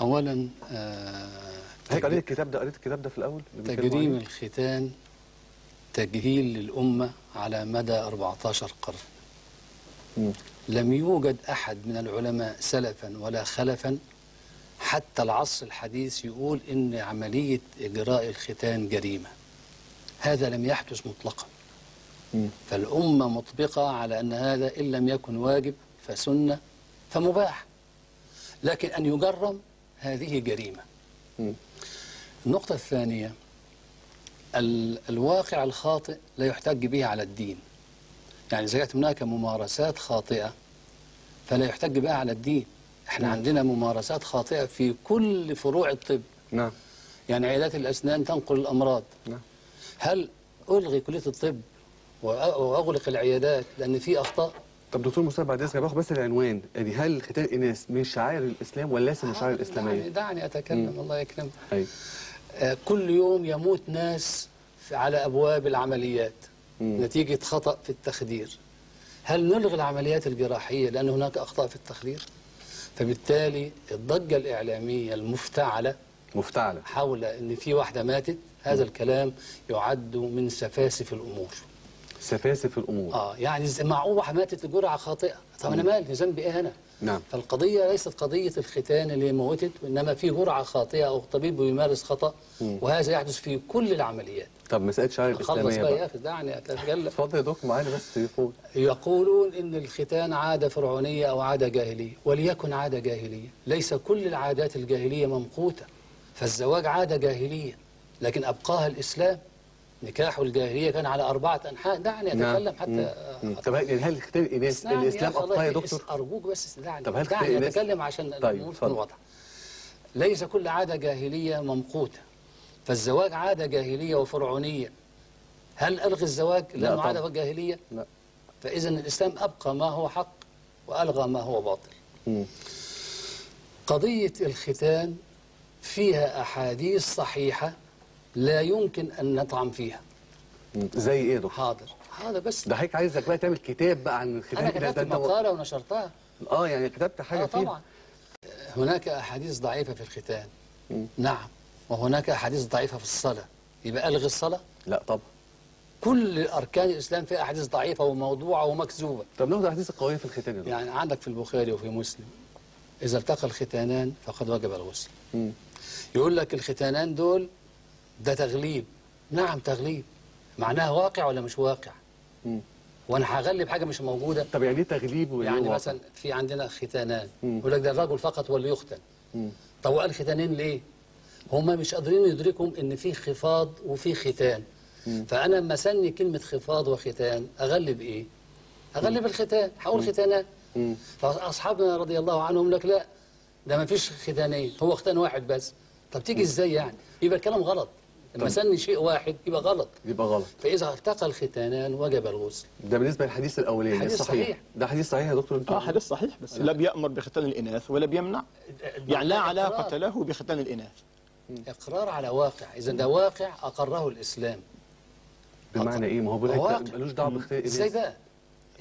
اولا آه، هيك قريت الكتاب ده قريت الكتاب ده في الأول تجريم؟ الختان تجهيل للأمة على مدى 14 قرن مم. لم يوجد أحد من العلماء سلفا ولا خلفا حتى العصر الحديث يقول إن عملية إجراء الختان جريمة هذا لم يحدث مطلقا مم. فالأمة مطبقة على أن هذا إن لم يكن واجب فسنة فمباح لكن أن يجرم هذه جريمة. مم. النقطة الثانية ال- الواقع الخاطئ لا يحتج به على الدين. يعني إذا كانت هناك ممارسات خاطئة فلا يحتج بها على الدين. إحنا عندنا ممارسات خاطئة في كل فروع الطب. نعم. يعني عيادات الأسنان تنقل الأمراض. نعم. هل ألغي كلية الطب وأ- وأغلق العيادات لأن في أخطاء؟ طب دكتور مصطفى بعد إذنك باخد بس العنوان. يعني هل ختان الاناث من شعائر الإسلام ولا ليس من دعني, الإسلامية؟ دعني أتكلم الله يكرمك. أيوه آه، كل يوم يموت ناس على أبواب العمليات. مم. نتيجة خطأ في التخدير. هل نلغي العمليات الجراحية لأن هناك أخطاء في التخدير؟ فبالتالي الضجة الإعلامية المفتعلة مفتعلة. حول أن في واحدة ماتت هذا الكلام يعد من سفاسف الأمور. سفاسف الأمور. آه يعني إذا معقول واحدة ماتت لجرعة خاطئة. طب أنا مالي؟ ذنبي إيه أنا؟ نعم. فالقضية ليست قضية الختان اللي موتت وإنما في جرعة خاطئة أو طبيب بيمارس خطأ مم. وهذا يحدث في كل العمليات. طب مساله خلص الإسلامية بقى يا أخي دعني أتكلم. اتفضل يا دكتور معانا بس تليفون يقولون إن الختان عادة فرعونية أو عادة جاهلية وليكن عادة جاهلية. ليس كل العادات الجاهلية ممقوتة فالزواج عادة جاهلية لكن أبقاها الإسلام نكاح الجاهليه كان على أربعة أنحاء دعني نعم. أتكلم حتى. طب هل هل ختان الاناث اسمعني يا دكتور؟ أرجوك بس دعني طب هل دعني الناس- أتكلم عشان طيب، الأمور تكون. واضحة ليس كل عادة جاهلية ممقوتة فالزواج عادة جاهلية وفرعونية هل ألغي الزواج طبعا. عادة جاهلية لا فإذا الإسلام أبقى ما هو حق وألغى ما هو باطل. قضية الختان فيها أحاديث صحيحة لا يمكن أن نطعن فيها. زي إيه يا دكتور؟ حاضر. حاضر بس. ده هيك عايزك بقى تعمل كتاب بقى عن الختان أنا كتبت مقالة ونشرتها. آه يعني كتبت حاجة آه طبعا. هناك أحاديث ضعيفة في الختان مم. نعم. وهناك أحاديث ضعيفة في الصلاة. يبقى ألغي الصلاة؟ لا طبعا. كل أركان الإسلام فيها أحاديث ضعيفة وموضوعة ومكذوبة. طب ناخد الاحاديث القويه في الختان دكتور. يعني عندك في البخاري وفي مسلم. إذا التقى الختانان فقد وجب الغسل. مم. يقول لك الختانان دول ده تغليب. نعم تغليب. معناها واقع ولا مش واقع؟ مم. وأنا هغلب حاجة مش موجودة. طب يعني إيه تغليب وإيه يعني واقع؟ مثلا في عندنا ختانان. يقول لك ده الرجل فقط هو اللي يختن. طب وقال ختانين ليه؟ هم مش قادرين يدركوا إن في خفاض وفي ختان. مم. فأنا لما اسني كلمة خفاض وختان أغلب إيه؟ أغلب الختان. هقول ختانان. فأصحابنا رضي الله عنهم لك لا ده ما فيش ختانين. هو ختان واحد بس. طب تيجي إزاي يعني؟ يبقى الكلام غلط. لما اسني شيء واحد يبقى غلط. يبقى غلط. فإذا التقى الختانان وجب الغسل. ده بالنسبة للحديث الأولاني حديث الصحيح صحيح. ده حديث صحيح يا دكتور انت آه حديث صحيح بس لا بيأمر بختان الإناث ولا بيمنع يعني لا علاقة إقرار. له بختان الإناث. إقرار على واقع. إذا ده واقع أقره الإسلام. بمعنى إيه؟ ما هو بيقول ملوش دعوة باختيار إزاي الناس بقى؟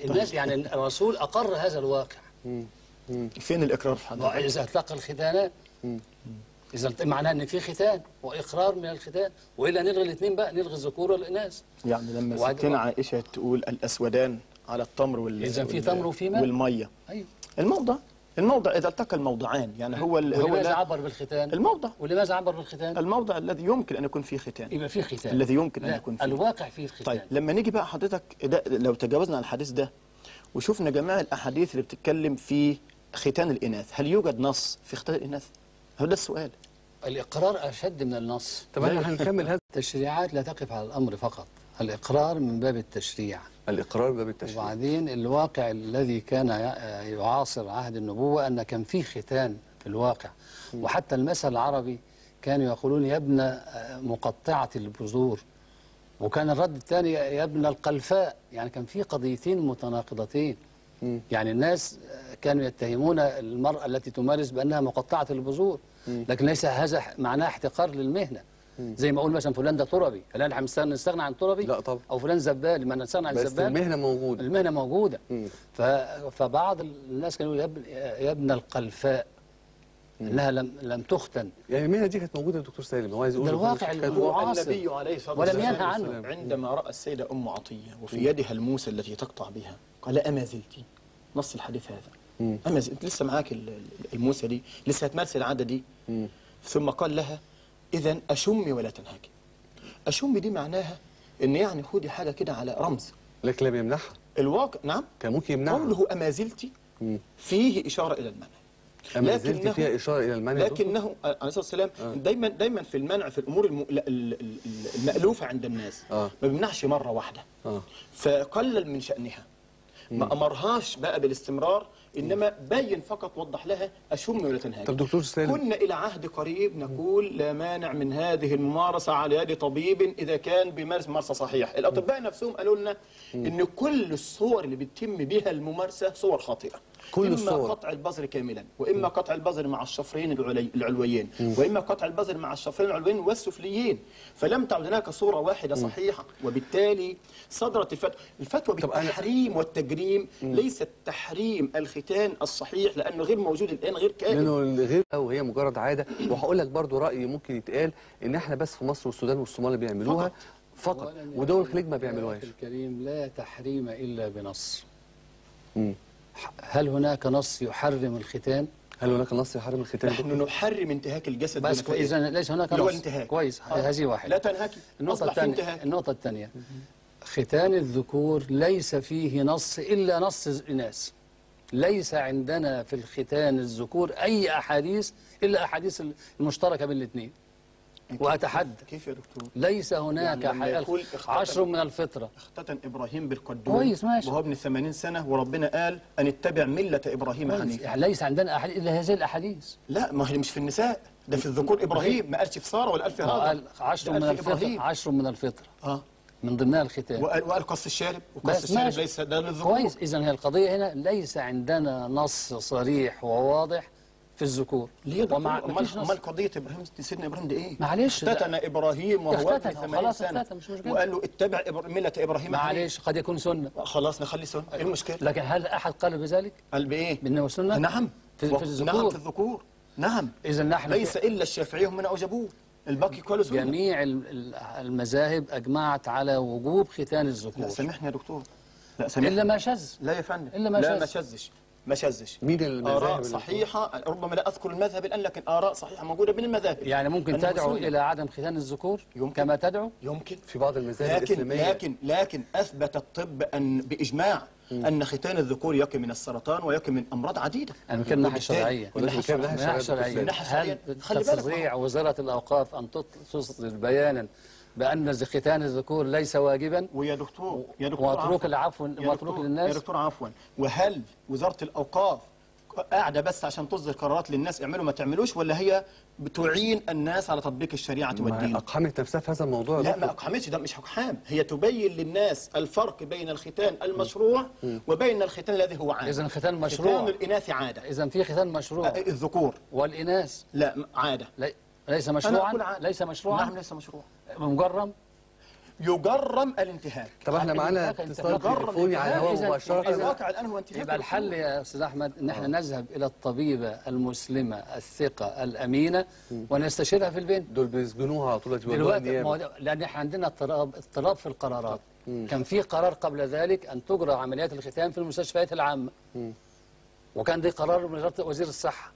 الناس يعني الرسول أقر هذا الواقع. مم. مم. فين الإقرار في حضرتك؟ إذا اطلق الختانات مم. إذا الت- معناه إن في ختان وإقرار من الختان وإلا نلغي الاثنين بقى نلغي الذكور والإناث. يعني لما ستنا عائشة تقول الأسودان على التمر وال إذا في تمر وفي ماء. والمية. أيوه. الموضع الموضع إذا التقى الموضعان يعني هو ال- هو ولماذا عبر بالختان؟ الموضع ولماذا عبر بالختان؟ الموضع الذي يمكن أن يكون فيه ختان. يبقى في ختان. الذي يمكن أن لا يكون فيه. الواقع فيه ختان. طيب لما نيجي بقى حضرتك لو تجاوزنا الحديث ده وشفنا جميع الأحاديث اللي بتتكلم في ختان الإناث هل يوجد نص في ختان الإناث؟ هو ده السؤال. الإقرار أشد من النص. طب إحنا هنكمل هذا. التشريعات لا تقف على الأمر فقط الإقرار من باب التشريع. الإقرار باب التشريع. وبعدين الواقع الذي كان يعاصر عهد النبوة أن كان فيه ختان في الواقع. وحتى المثل العربي كانوا يقولون يا ابن آه، مقطعة البذور. وكان الرد الثاني يا ابن القلفاء. يعني كان في قضيتين متناقضتين. يعني الناس كانوا يتهمون المرأة التي تمارس بأنها مقطعة البذور. لكن ليس هذا معناه احتقار للمهنة. زي ما أقول مثلا فلان ده تربي هل إحنا نستغنى عن تربي لا طبعا. أو فلان زبال ما نستغنى عن بس الزبال المهنة موجودة. المهنة موجودة. مم. ف... فبعض الناس كانوا يقولوا يا ابن, يا ابن القلفاء إنها لم لم تختن. يعني المهنة دي كانت موجودة يا دكتور سالم. هو عايز يقول الواقع كانت- اللي هو عاصر. النبي عليه الصلاة ولم والسلام ينهى عنه. عندما رأى السيدة أم عطية وفي يدها الموسى التي تقطع بها قال أما زلت نص الحديث هذا. أما زلت لسه معاك ال- ال- الموسى دي لسه هتمارس العادة دي. ثم قال لها إذا أشمي ولا تنهكي أشمي دي معناها إن يعني خدي حاجة كده على رمز. لكن لم يمنعها الواقع نعم. كان ممكن يمنعها قوله أما زلت مم. فيه إشارة إلى المنع. أما زلت فيها إشارة إلى المنع؟ لكنه عليه الصلاة والسلام دايما دايما في المنع في الأمور الم... ال- ال- ال- المألوفة عند الناس. آه. ما بيمنعش مرة واحدة. آه. فقلل من شأنها. ما أمرهاش بقى بالاستمرار إنما بين فقط وضح لها أشم ولا تنهاك طب دكتور سالم. كنا إلى عهد قريب نقول لا مانع من هذه الممارسة على يد طبيب إذا كان بيمارس ممارسة صحيح الأطباء نفسهم قالوا لنا إن كل الصور اللي بتتم بها الممارسة صور خاطئة. كل إما الصور. قطع البذر كاملا وإما قطع البذر مع الشفرين العلي العلويين وإما قطع البذر مع الشفرين العلويين والسفليين. فلم تعد هناك صورة واحدة صحيحة وبالتالي صدرت الفتوى الفتوى بالتحريم والتجريم ليست تحريم الختان الصحيح لأنه غير موجود الآن غير كائن. لأنه غير وهي مجرد عادة. وهقول لك برضو رأي ممكن يتقال إن إحنا بس في مصر والسودان والصومال اللي بيعملوها فقط. ودول الخليج ما بيعملوهاش. الكريم لا تحريم إلا بنص. مم. هل هناك نص يحرم الختان؟ هل هناك نص يحرم الختان نحن؟ نحرم انتهاك الجسد بس. اذا ليس هناك نص الانتهاك. كويس آه. هذه واحدة لا تنهكي النقطة الثانية انتهاك النقطة الثانية ختان الذكور ليس فيه نص إلا نص الإناث ليس عندنا في الختان الذكور أي أحاديث إلا أحاديث المشتركة بين الاثنين وأتحدى كيف يا دكتور؟ ليس هناك يعني لما حي- يقول اختتم- عشر من الفطرة. اختتن إبراهيم بالقدوم. كويس، ماشي. وهو ابن 80 سنة وربنا قال أن اتبع ملة إبراهيم كويس. حنيفا يعني ليس عندنا أحاديث إلا هذه الأحاديث. لا ما هي مش في النساء. ده في الذكور إبراهيم ما قالش في سارة ولا قال في قال عشر من الفطرة عشر من الفطرة. آه. من ضمنها الختان وقال, قص الشارب وقص الشارب. ليس ده للذكور. كويس. إذا هي القضية هنا ليس عندنا نص صريح وواضح. في الذكور. ليه؟ ومع امال قضية إبراهيم سيدنا إبراهيم دي إيه؟ معلش اختتن إبراهيم وهو ابن اختتن، 80 خلاص سنة. مش مشكلة. وقال له اتبع إبر- ملة إبراهيم. معلش قد يكون سنة. خلاص نخلي سنة. إيه المشكلة؟ لكن هل أحد قال بذلك؟ قال بإيه؟ بأنه سنة؟ نعم. في, و- في الذكور. نعم في الذكور. نعم. إذا نحن ليس إلا الشافعية هم من اوجبوه الباقي قالوا سنة. جميع ال- ال- المذاهب أجمعت على وجوب ختان لا الذكور سامحني يا دكتور. لا سامحني. إلا ما شذ. لا يا فندم. إلا ما لا شذ. ما شذش. ما شذش. مين المذاهب آراء اللي- صحيحة. ربما لا أذكر المذهب الآن لكن آراء صحيحة موجودة بين المذاهب. يعني ممكن تدعو. إلى عدم ختان الذكور يمكن. كما تدعو؟ يمكن. في بعض المذاهب لكن الإسلامية. لكن لكن أثبت الطب أن بإجماع أن ختان الذكور يقي من السرطان ويقي من أمراض عديدة. أنا بتكلم من الناحية وبالتالي- الشرعية من. من الناحية شرعية من هل تستطيع وزارة الأوقاف أن تصدر بيانا بأن ختان الذكور ليس واجبا. ويا دكتور يا دكتور واترك. العفو واترك للناس يا دكتور عفوا. وهل وزارة الأوقاف قاعدة بس عشان تصدر قرارات للناس اعملوا ما تعملوش ولا هي بتعين الناس على تطبيق الشريعة والدين؟ ما اقحمت نفسها في هذا الموضوع. لا ما. اقحمتش ده مش اقحام هي تبين للناس الفرق بين الختان المشروع وبين الختان الذي هو عاده إذا الختان مشروع. ختان الإناث عادة. إذا في ختان مشروع. الذكور. والإناث. لا عادة. لي- ليس مشروعا. ليس مشروعا؟ نعم ليس مشروع مجرم؟ يجرم الانتهاك. طب إحنا معانا اتصال تليفوني على. الهواء مباشرة. الواقع الآن هو انتهاك يبقى الحل يا أستاذ أحمد إن إحنا نذهب إلى الطبيبة المسلمة الثقة الأمينة ونستشيرها في البيت. دول بيسجنوها على طول دلوقتي النيابة. ما هو- لأن إحنا عندنا اضطراب اضطراب في القرارات. كان في قرار قبل ذلك أن تجرى عمليات الختان في المستشفيات العامة. وكان ده قرار من وزير الصحة.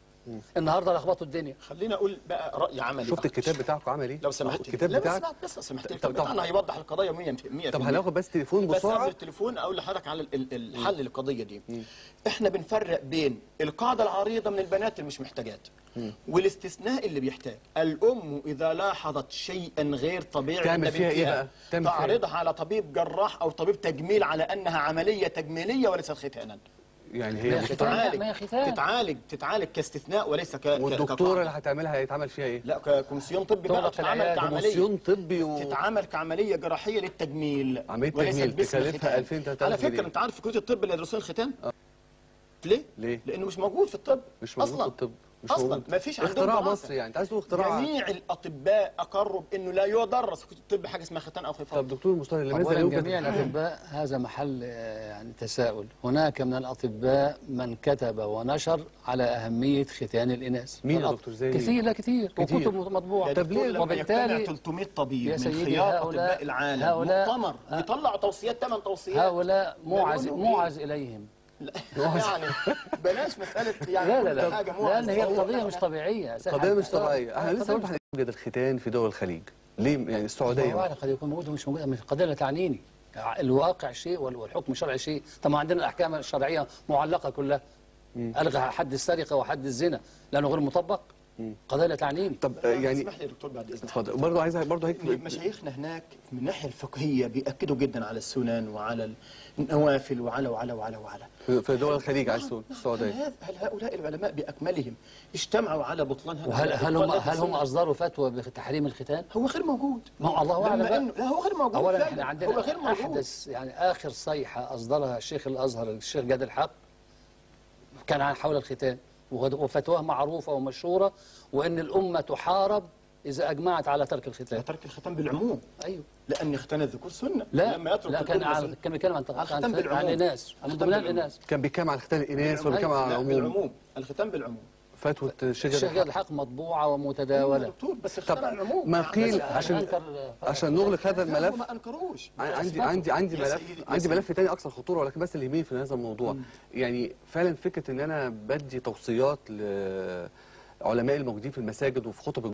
النهارده لخبطوا الدنيا. خلينا أقول بقى رأي عملي. شفت بقى. الكتاب بتاعكم عمل إيه؟ لو سمحت الكتاب لا بتاعك؟ بس بس لو سمحت طب- الكتاب طب- بتاعنا هيوضح القضية 100% طب هناخد بس تليفون بس قبل بسرعة التليفون أقول لحضرتك على ال- ال- الحل للقضيه دي. إحنا بنفرق بين القاعدة العريضة من البنات اللي مش محتاجات والاستثناء اللي بيحتاج. الأم إذا لاحظت شيئا غير طبيعي تعمل فيها إيه بنتها بقى؟ إيه؟ تعرضها على طبيب جراح أو طبيب تجميل على أنها عملية تجميلية وليست ختانا. يعني هي هي ختان. تتعالج ما هي ختان. تتعالج تتعالج كاستثناء وليس ك كقاعدة. اللي هتعملها هيتعمل فيها إيه؟ لا ك commission طبي بقى العيادة، كعملية commission طبي و... تتعامل كعملية جراحية للتجميل وليست تجميل تكلفها الختان. 2000 3000 على فكرة. أنت عارف في كليه الطب اللي يدرسون الختان ليه؟ ليه؟ لأنه مش موجود في الطب مش موجود أصلا في الطب مش أصلا موجود. ما فيش عندهم اختراع. مصري يعني انت عايز تقول اختراع. جميع الأطباء أقروا بأنه لا يدرس في الطب حاجة اسمها ختان أو خفاف طب دكتور مصطفى لماذا يوجد جميع الأطباء هذا محل آه، يعني تساؤل. هناك من الأطباء من كتب ونشر على أهمية ختان الإناث. مين يا دكتور زي كثير لا كتير كتير. وكتب يا دكتور لما وبالتالي يجتمع 300 طبيب يا من خيار هؤلاء- اطباء العالم هؤلاء- مؤتمر يطلعوا توصيات ثمان توصيات. هؤلاء موعز؟ موعز إليهم. لا، يعني بلاش مسألة يعني لا لا لا. حاجة. لأن هي إحنا- مش طبيعية قضية مش طبيعية. إحنا لسه برضه هنوجد الختان في دول الخليج. ليه؟ يعني السعودية. الواقع قد يكون موجود ومش موجود مش القضية لا تعنيني. الواقع شيء وال- والحكم الشرعي شيء. طب ما عندنا الأحكام الشرعية معلقة كلها. ألغى حد السرقة وحد الزنا. لأنه غير مطبق. قضية لا تعنيني. طب آه، يعني اسمح لي يا دكتور بعد إذنك. اتفضل. برضه عايز برضه هيك مشايخنا هناك من الناحيه الفقهية بيأكدوا جدا على السنن وعلى النوافل وعلى وعلى وعلى وعلى في في دول الخليج عايز تقول هل, السعودية هل هؤلاء العلماء بأكملهم اجتمعوا على بطلان هذا وهل هل هم هل هم؟ أصدروا فتوى بتحريم الختان؟ هو غير موجود ما هو الله أعلم. انه لا هو غير موجود اولا. إحنا هو عندنا غير موجود أحدث يعني آخر صيحة أصدرها شيخ الأزهر الشيخ جاد الحق كان عن حول الختان وفتواه معروفة ومشهورة وإن الأمة تحارب إذا أجمعت على ترك الختان. ترك الختان بالعموم. أيوه. لأن ختان الذكور سنة. لا لما يترك لا كان عن سنة. كان بيتكلم عن عن الختان عن بالعموم. عن الاناث من الختان ضمنها بالعموم. الإناث. كان بيتكلم عن ختان الاناث ولا بيتكلم عن العموم. بالعموم. الختان بالعموم. فتوى الشيخ الشيخ جاد جاد الحق. مطبوعة ومتداولة. دكتور بس الختان طب بالعموم ما قيل عشان عشان نغلق هذا الملف؟ هم ما أنكروش. عندي عندي عندي ملف عندي. ملف تاني أكثر خطورة ولكن بس اللي يهمني في هذا الموضوع. يعني فعلا فكرة إن أنا بدي توصيات لعلماء الموجودين في المساجد وفي خطب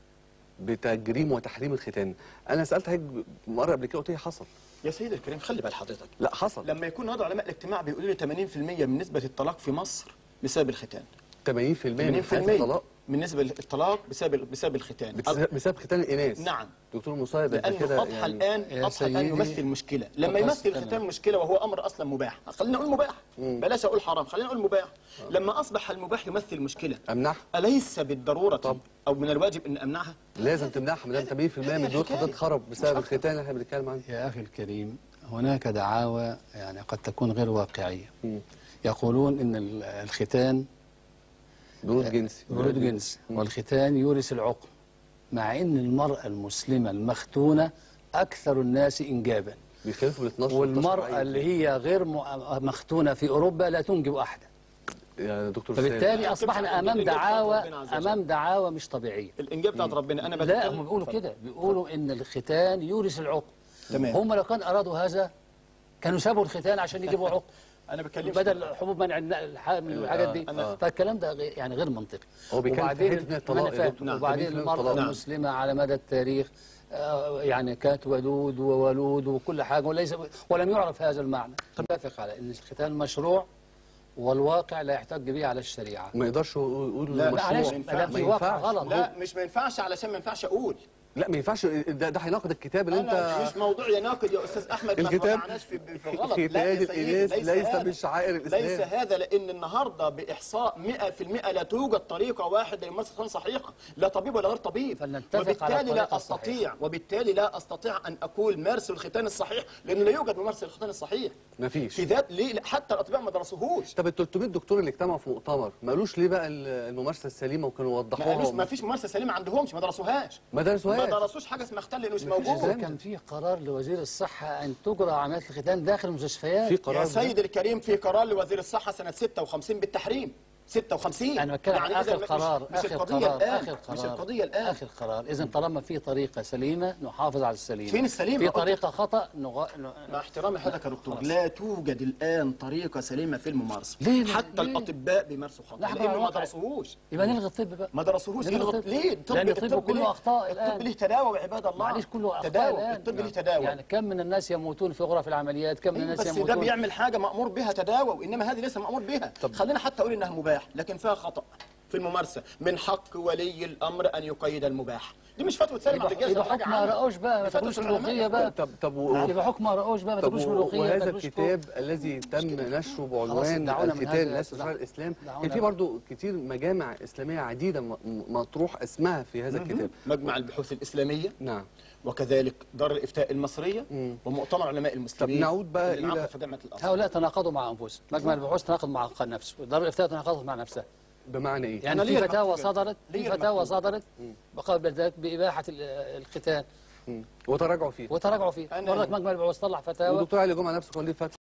بتجريم وتحريم الختان. أنا سألت حضرتك مرة قبل كده قلت لي حصل. يا سيدي الكريم خلي بال حضرتك. لا حصل. لما يكون هذا علماء الاجتماع بيقولوا لي 80% من نسبة الطلاق في مصر بسبب الختان. 80% من 80% حالات الطلاق؟ من نسبه الطلاق بسبب بسبب الختان. بسبب ختان الإناث. نعم. دكتور مصايب كده أضحى يعني الان أضحى الآن يمثل مشكلة. لما يمثل. الختان مشكلة وهو أمر أصلا مباح. خلينا نقول مباح. بلاش أقول حرام خلينا نقول مباح. لما أصبح المباح يمثل مشكلة. أمنعها؟ أليس بالضرورة طب. أو من الواجب أن أمنعها؟ لازم تمنعها ما دام 80% من دول. حضرتك خرب بسبب الختان اللي إحنا بنتكلم عنه. يا أخي الكريم هناك دعاوى يعني قد تكون غير واقعية. مم. يقولون إن ال- الختان برود جنسي برود جنس والختان يورث العقم مع إن المرأة المسلمة المختونة أكثر الناس إنجابا. بيخالفوا بال 12 والمرأة اللي هي غير مختونة في أوروبا لا تنجب أحدا. يا دكتور فبالتالي أصبحنا أمام الإنجاب بتاعت دعاوى. أمام دعاوى مش طبيعية. الإنجاب بتاعت ربنا أنا لا هم بيقولوا كده. بيقولوا إن الختان يورث العقم. تمام. هم لو كان أرادوا هذا كانوا سابوا الختان عشان يجيبوا عقم. أنا بتكلم بدل حبوب منع الن- الحمل والحاجات دي أنا- فالكلام ده غير- يعني غير منطقي هو حتة من الطلاق. نعم. وبعدين 80% من المرأة الطلاق. المسلمة على مدى التاريخ آه، يعني كانت ودود وولود وكل حاجة وليس ولم يعرف هذا المعنى اتفق على إن الختان مشروع والواقع لا يحتج به على الشريعة ما يقدرش يقول لا، مشروع. معلش ما ما دام ينفعش. في ما واقع ينفعش. غلط لا مش ما ينفعش علشان ما ينفعش أقول لا ما ينفعش. ده, ده هيناقض الكتاب اللي أنت مش موضوع يناقض يا أستاذ أحمد ما الكتاب وقعناش في, في غلط. لا سيدي الاناث ليس هذا. من شعائر الإسلام. ليس هذا لأن النهارده بإحصاء 100% لا توجد طريقة واحدة لممارسة الختان صحيحه لا طبيب ولا غير طبيب. فلنتفق على وبالتالي لا أستطيع وبالتالي لا أستطيع أن أقول مارسوا الختان الصحيح لأنه لا يوجد ممارسة الختان الصحيح. مفيش في ذات ليه؟ لا، حتى الأطباء ما درسوهوش. طب ال 300 دكتور اللي اجتمعوا في مؤتمر ما قالوش ليه بقى ال- الممارسة السليمة وكانوا ما وضحوها ما فيش ممارسة سليمة عندهمش ما درسوهاش. ما ما درسوش حاجة اسمها ختان لأنه مش موجود. كان في قرار لوزير الصحة أن تجرى عمليات الختان داخل المستشفيات. في قرار يا. سيد الكريم في قرار لوزير الصحة سنة 56 بالتحريم. 56 أنا بتكلم آخر مش- قرار مش آخر القضية قرار الآن آخر قرار. مش القضية الآن. آخر قرار. إذا طالما في طريقة سليمة نحافظ على السليمة. فين السليمة؟ في طريقة خطأ نغ... ن- مع احترامي لحضرتك يا دكتور. لا توجد الآن طريقة سليمة في الممارسة. ليه؟ حتى ليه؟ الأطباء بيمارسوا خطأ. لأنه ما. درسوهوش. يبقى نلغي الطب بقى. ما درسوهوش. نلغي الطب. ليه؟ الطب لأن الطب كله الآن. الطب ليه تداوى عباد الله؟ معلش كله أخطاء تداوى. الطب ليه تداوى؟ يعني كم من الناس يموتون في غرف العمليات؟ كم من أيوة الناس بس ده يموتون؟ بيعمل حاجة مأمور بها تداوى وإنما هذه ليس مأمور بها. خلينا حتى أقول إنها مباح لكن فيها خطأ. في الممارسة من حق ولي الأمر أن يقيد المباح. دي مش فتوى سالم عبد الجليل يبقى حكم. رأوش بقى ما تاكلوش. ملوخية بقى. طب طب و... يبقى حكم ما رأوش بقى ما تاكلوش ما وهذا الكتاب الذي تم نشره من الختان لا يستشعر الاسلام كان في برضه كتير مجامع إسلامية عديدة مطروح اسمها في هذا الكتاب. مجمع البحوث الإسلامية. نعم. وكذلك دار الإفتاء المصرية مم. ومؤتمر علماء المسلمين طب نعود بقى الازهر هؤلاء تناقضوا مع أنفسهم مجمع البحوث تناقض مع نفسه دار الإفتاء تناقضت مع نفسها بمعنى إيه؟ يعني في فتاوى. صدرت في فتاوى. صدرت قبل ذلك بإباحة ال- الختان مم. وتراجعوا فيه وتراجعوا فيه برضك مجمع البحوث طلع فتاوى والدكتور علي جمعة نفسه كان ليه فتوى